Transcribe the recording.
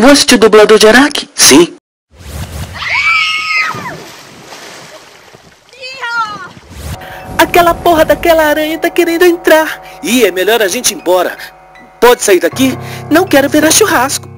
Voz de dublador de araki? Sim. Aquela porra daquela aranha tá querendo entrar. Ih, é melhor a gente ir embora. Pode sair daqui? Não quero ver a churrasco.